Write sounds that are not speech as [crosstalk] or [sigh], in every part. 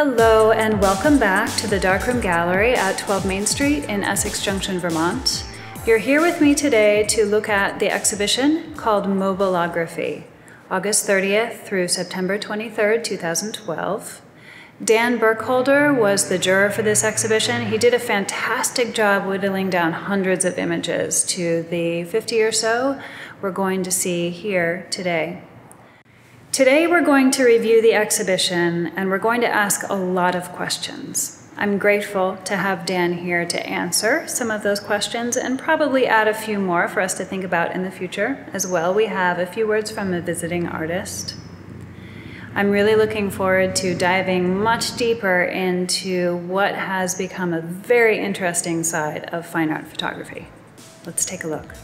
Hello, and welcome back to the Darkroom Gallery at 12 Main Street in Essex Junction, Vermont. You're here with me today to look at the exhibition called Mobile-O-graphy, August 30th through September 23rd, 2012. Dan Burkholder was the juror for this exhibition. He did a fantastic job whittling down hundreds of images to the 50 or so we're going to see here today. Today we're going to review the exhibition and we're going to ask a lot of questions. I'm grateful to have Dan here to answer some of those questions and probably add a few more for us to think about in the future as well. We have a few words from a visiting artist. I'm really looking forward to diving much deeper into what has become a very interesting side of fine art photography. Let's take a look.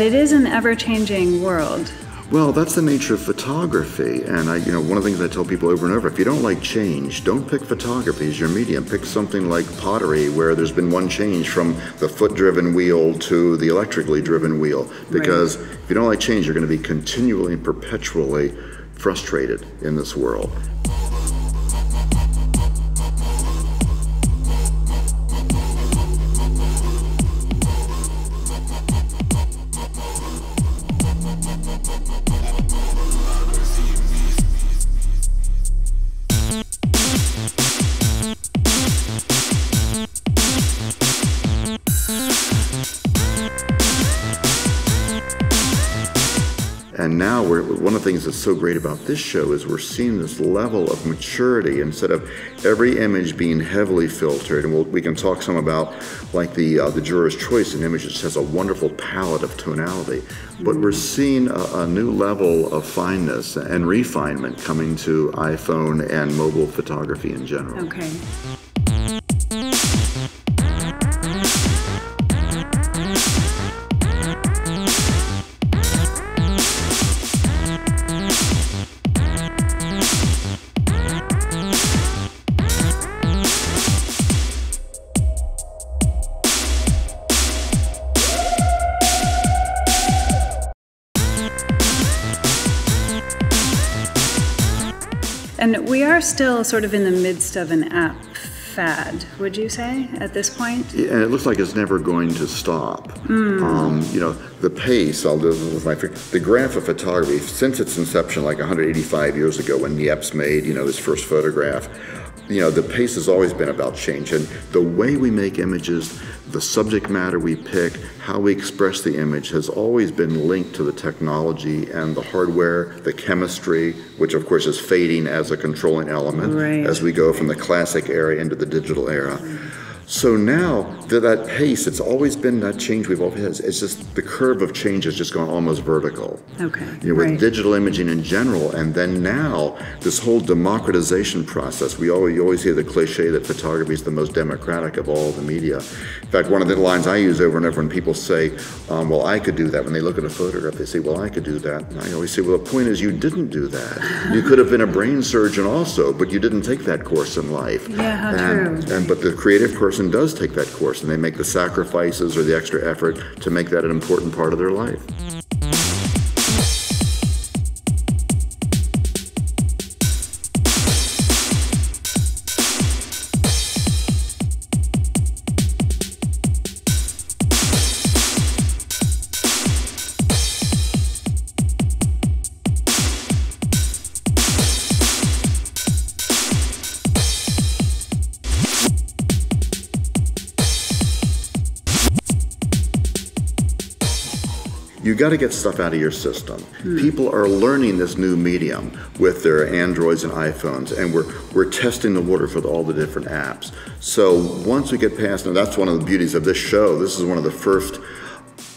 But it is an ever-changing world. Well, that's the nature of photography, and I, you know, one of the things I tell people over and over: if you don't like change, don't pick photography as your medium. Pick something like pottery, where there's been one change from the foot-driven wheel to the electrically driven wheel. Because right. if you don't like change, you're going to be continually and perpetually frustrated in this world. And now one of the things that's so great about this show is we're seeing this level of maturity instead of every image being heavily filtered. And we'll, we can talk some about like the uh, the juror's choice an image images has a wonderful palette of tonality. But we're seeing a, a new level of fineness and refinement coming to iPhone and mobile photography in general. Okay. Are still sort of in the midst of an app fad, would you say, at this point? Yeah, and it looks like it's never going to stop. Mm. Um, you know, the pace, I'll do with my the graph of photography, since its inception like 185 years ago when Niepce made, you know, his first photograph, you know, the pace has always been about change. And the way we make images, the subject matter we pick, how we express the image has always been linked to the technology and the hardware, the chemistry, which of course is fading as a controlling element right. as we go from the classic era into the digital era. So now that, that pace, it's always been that change we've always had. It's just the curve of change has just gone almost vertical. Okay. You know, with right. digital imaging in general, and then now this whole democratization process. We always you always hear the cliche that photography is the most democratic of all the media. In fact, one of the lines I use over and over when people say, um, "Well, I could do that," when they look at a photograph, they say, "Well, I could do that." And I always say, "Well, the point is, you didn't do that. You could have been a brain surgeon also, but you didn't take that course in life." Yeah, how and, true. And but the creative person person does take that course and they make the sacrifices or the extra effort to make that an important part of their life. You got to get stuff out of your system. People are learning this new medium with their Androids and iPhones, and we're we're testing the water for all the different apps. So once we get past, and that's one of the beauties of this show. This is one of the first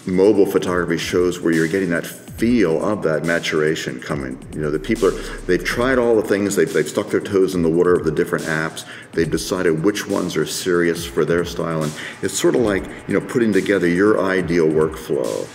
mobile photography shows where you're getting that feel of that maturation coming. You know, the people are, they've tried all the things, they've, they've stuck their toes in the water of the different apps, they've decided which ones are serious for their style, and it's sort of like, you know, putting together your ideal workflow.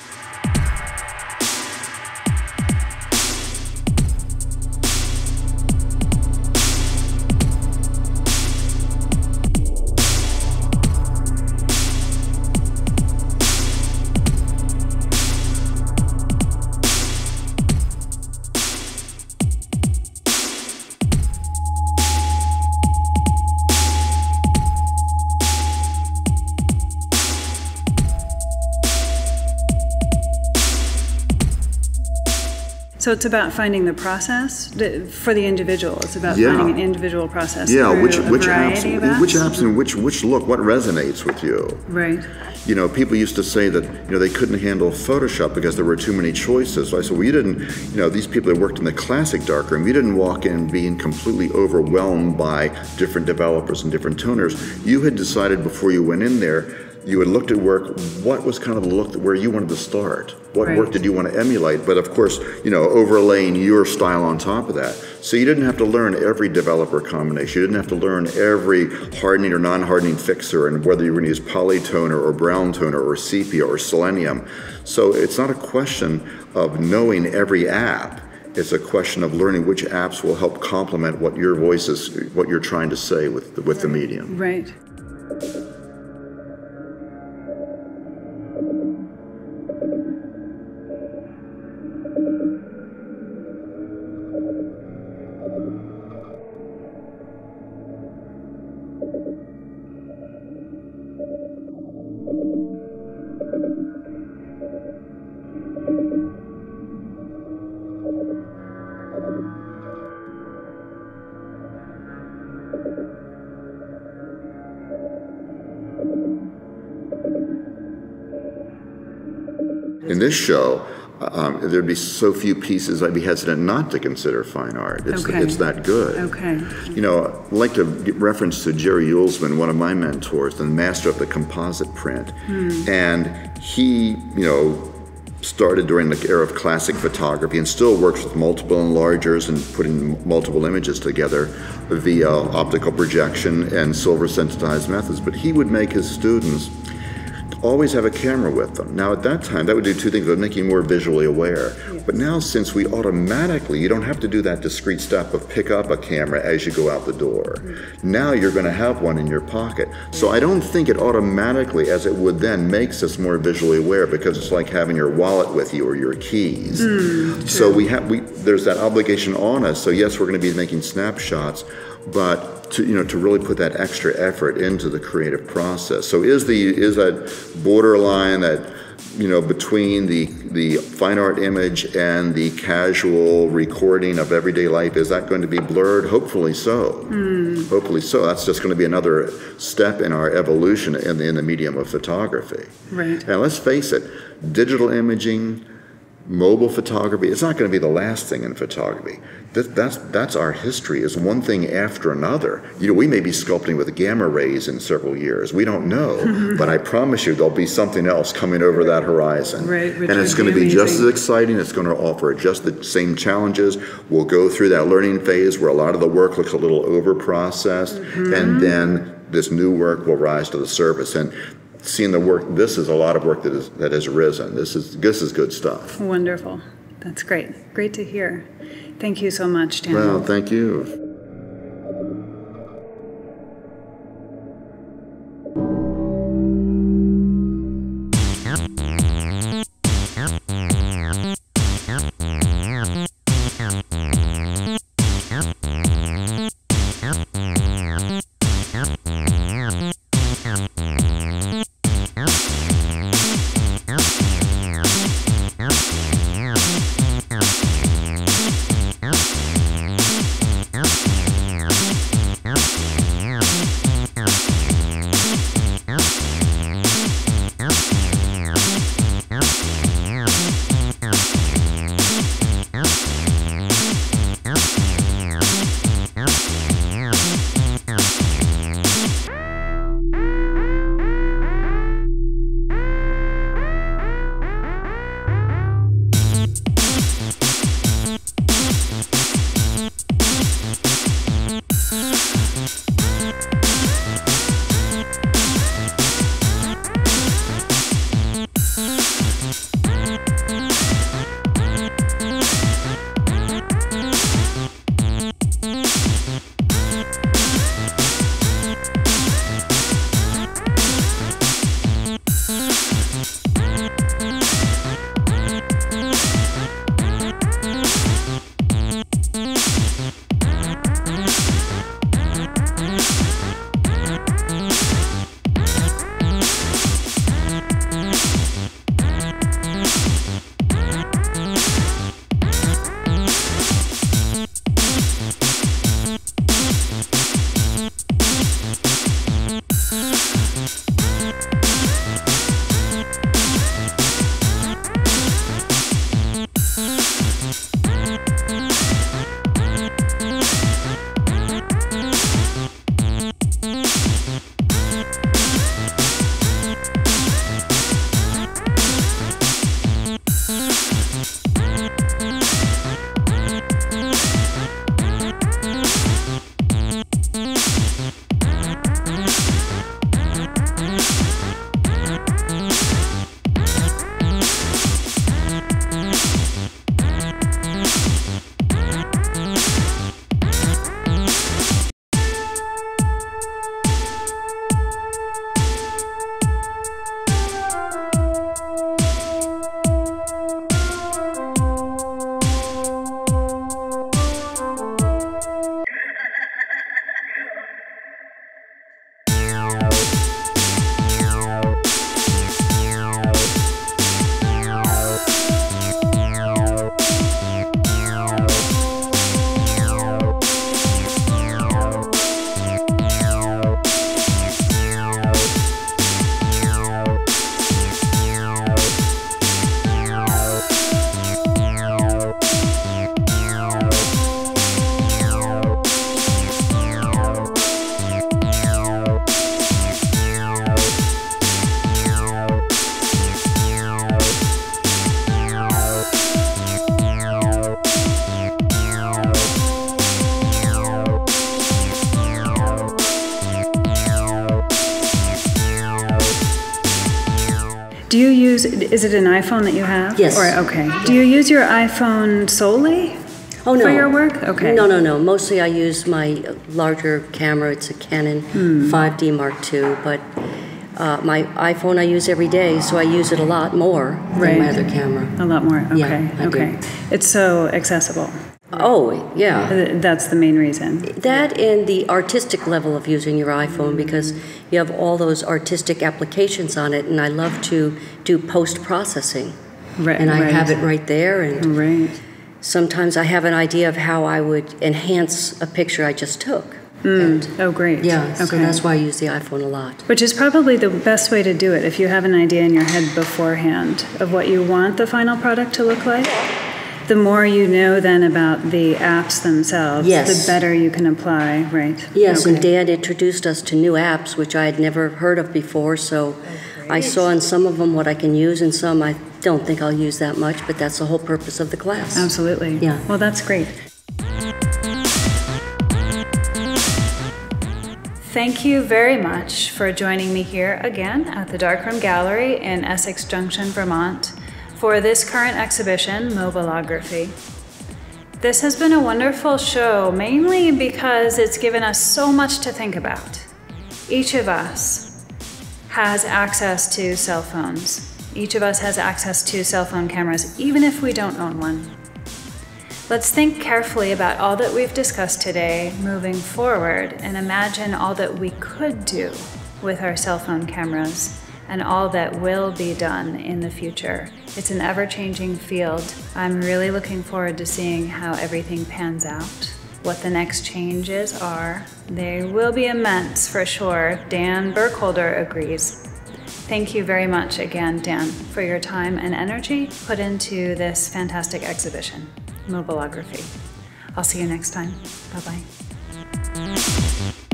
So it's about finding the process for the individual. It's about Yeah. finding an individual process. Yeah, which, which apps, which apps and which, which look, what resonates with you? Right. You know, people used to say that, you know, they couldn't handle Photoshop because there were too many choices. So I said, well, you didn't, you know, these people that worked in the classic darkroom, you didn't walk in being completely overwhelmed by different developers and different toners. You had decided before you went in there, you had looked at work, what was kind of the look where you wanted to start? What work did you want to emulate? But of course, you know, overlaying your style on top of that. So you didn't have to learn every developer combination. You didn't have to learn every hardening or non-hardening fixer and whether you were going to use polytoner or brown toner or sepia or selenium. So it's not a question of knowing every app. It's a question of learning which apps will help complement what your voice is, what you're trying to say with the, with the medium. Right. In this show, um, there'd be so few pieces I'd be hesitant not to consider fine art. It's, Okay. it's that good. Okay. You know, I'd like to reference to Jerry Uelsmann, one of my mentors, the master of the composite print. And he, you know, started during the era of classic photography and still works with multiple enlargers and putting multiple images together via optical projection and silver sensitized methods. But he would make his students always have a camera with them. Now, at that time, that would do two things. It would make you more visually aware. But now, since we automatically, you don't have to do that discrete step of pick up a camera as you go out the door. Mm-hmm. Now you're going to have one in your pocket. So I don't think it automatically, as it would then, makes us more visually aware because it's like having your wallet with you or your keys. Mm, so we have we there's that obligation on us. So yes, we're going to be making snapshots, but to you know to really put that extra effort into the creative process. So is the is that borderline that you know between the the fine art image and the casual recording of everyday life is that going to be blurred? Hopefully so. Hmm. Hopefully so. That's just going to be another step in our evolution in the in the medium of photography. Right. And let's face it, digital imaging, mobile photography, it's not going to be the last thing in photography. That, that's, that's our history, is one thing after another. You know, we may be sculpting with gamma rays in several years. We don't know. [laughs] but I promise you there'll be something else coming over that horizon. Right, and it's going to be be just as exciting. It's going to offer just the same challenges. We'll go through that learning phase where a lot of the work looks a little over processed. Mm-hmm. And then this new work will rise to the surface. And seeing the work, this is a lot of work that, is, that has risen. This is, this is good stuff. Wonderful. That's great. Great to hear. Thank you so much. Well, thank you. Thank is it an iPhone that you have? Yes. Or, okay. Do you use your iPhone solely? Oh, no. For your work? Okay. No, no, no. Mostly I use my larger camera. It's a Canon Hmm. 5D Mark II, but uh, my iPhone I use every day, so I use it a lot more than my other camera. A lot more, Yeah, okay, do. okay. It's so accessible. Oh, yeah. That's the main reason. That and the artistic level of using your iPhone because you have all those artistic applications on it, and I love to do post processing. Right, And I have it right there, and Right. sometimes I have an idea of how I would enhance a picture I just took. Mm. And, Oh, great. yeah, so Okay. that's why I use the iPhone a lot. Which is probably the best way to do it if you have an idea in your head beforehand of what you want the final product to look like. The more you know then about the apps themselves, Yes. the better you can apply, right? Yes, and Okay. Dan introduced us to new apps, which I had never heard of before, so oh, I saw in some of them what I can use, and some I don't think I'll use that much, but that's the whole purpose of the class. Absolutely. Yeah. Well, that's great. Thank you very much for joining me here again at the Darkroom Gallery in Essex Junction, Vermont, for this current exhibition, Mobile-O-graphy. This has been a wonderful show, mainly because it's given us so much to think about. Each of us has access to cell phones. Each of us has access to cell phone cameras, even if we don't own one. Let's think carefully about all that we've discussed today moving forward and imagine all that we could do with our cell phone cameras and all that will be done in the future. It's an ever changing field. I'm really looking forward to seeing how everything pans out, what the next changes are. They will be immense for sure. Dan Burkholder agrees. Thank you very much again, Dan, for your time and energy put into this fantastic exhibition, Mobile-O-graphy. I'll see you next time. Bye bye.